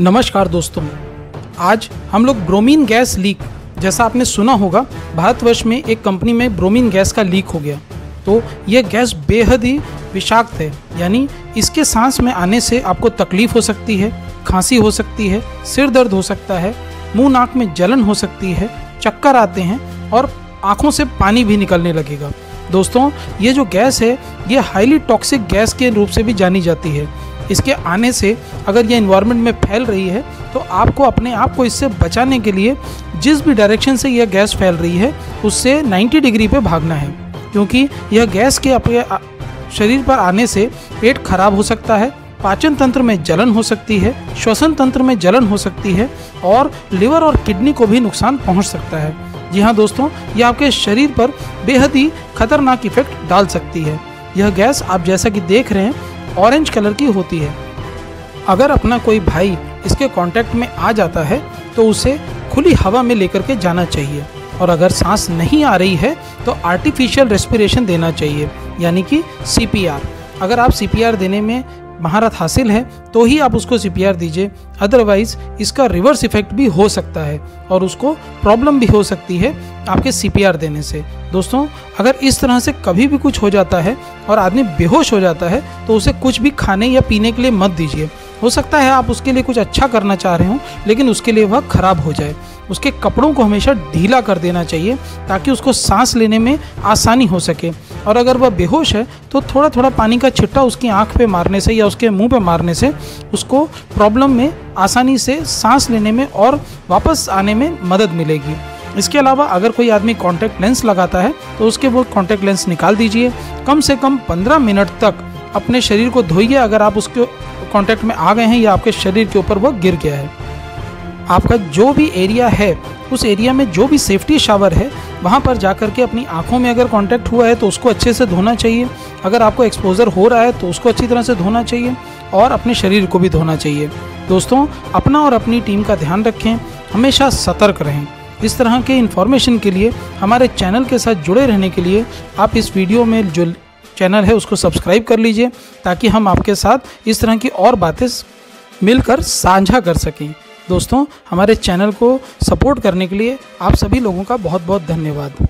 नमस्कार दोस्तों। आज हम लोग ब्रोमीन गैस लीक, जैसा आपने सुना होगा, भारतवर्ष में एक कंपनी में ब्रोमीन गैस का लीक हो गया। तो यह गैस बेहद ही विषाक्त है, यानी इसके सांस में आने से आपको तकलीफ़ हो सकती है, खांसी हो सकती है, सिर दर्द हो सकता है, मुँह नाक में जलन हो सकती है, चक्कर आते हैं और आँखों से पानी भी निकलने लगेगा। दोस्तों, ये जो गैस है, ये हाईली टॉक्सिक गैस के रूप से भी जानी जाती है। इसके आने से अगर ये इन्वायरमेंट में फैल रही है तो आपको अपने आप को इससे बचाने के लिए जिस भी डायरेक्शन से यह गैस फैल रही है, उससे 90 डिग्री पे भागना है। क्योंकि यह गैस के अपने शरीर पर आने से पेट खराब हो सकता है, पाचन तंत्र में जलन हो सकती है, श्वसन तंत्र में जलन हो सकती है, और लिवर और किडनी को भी नुकसान पहुँच सकता है। जी हाँ दोस्तों, यह आपके शरीर पर बेहद ही खतरनाक इफ़ेक्ट डाल सकती है। यह गैस आप जैसा कि देख रहे हैं ऑरेंज कलर की होती है। अगर अपना कोई भाई इसके कांटेक्ट में आ जाता है तो उसे खुली हवा में लेकर के जाना चाहिए। और अगर सांस नहीं आ रही है तो आर्टिफिशियल रेस्पिरेशन देना चाहिए, यानी कि सीपीआर अगर आप सीपीआर देने में महारत हासिल है तो ही आप उसको सीपीआर दीजिए। अदरवाइज़ इसका रिवर्स इफ़ेक्ट भी हो सकता है और उसको प्रॉब्लम भी हो सकती है आपके सीपीआर देने से। दोस्तों, अगर इस तरह से कभी भी कुछ हो जाता है और आदमी बेहोश हो जाता है तो उसे कुछ भी खाने या पीने के लिए मत दीजिए। हो सकता है आप उसके लिए कुछ अच्छा करना चाह रहे हो, लेकिन उसके लिए वह खराब हो जाए। उसके कपड़ों को हमेशा ढीला कर देना चाहिए ताकि उसको सांस लेने में आसानी हो सके। और अगर वह बेहोश है तो थोड़ा थोड़ा पानी का छिट्टा उसकी आँख पे मारने से या उसके मुँह पे मारने से, उसको प्रॉब्लम में आसानी से सांस लेने में और वापस आने में मदद मिलेगी। इसके अलावा अगर कोई आदमी कॉन्टैक्ट लेंस लगाता है तो उसके वो कॉन्टैक्ट लेंस निकाल दीजिए। कम से कम पंद्रह मिनट तक अपने शरीर को धोइए, अगर आप उसके कॉन्टैक्ट में आ गए हैं या आपके शरीर के ऊपर वो गिर गया है। आपका जो भी एरिया है, उस एरिया में जो भी सेफ्टी शावर है वहाँ पर जा कर के अपनी आँखों में अगर कॉन्टैक्ट हुआ है तो उसको अच्छे से धोना चाहिए। अगर आपको एक्सपोजर हो रहा है तो उसको अच्छी तरह से धोना चाहिए और अपने शरीर को भी धोना चाहिए। दोस्तों, अपना और अपनी टीम का ध्यान रखें, हमेशा सतर्क रहें। इस तरह के इन्फॉर्मेशन के लिए, हमारे चैनल के साथ जुड़े रहने के लिए, आप इस वीडियो में जो चैनल है उसको सब्सक्राइब कर लीजिए, ताकि हम आपके साथ इस तरह की और बातें मिलकर साझा कर सकें। दोस्तों, हमारे चैनल को सपोर्ट करने के लिए आप सभी लोगों का बहुत बहुत धन्यवाद।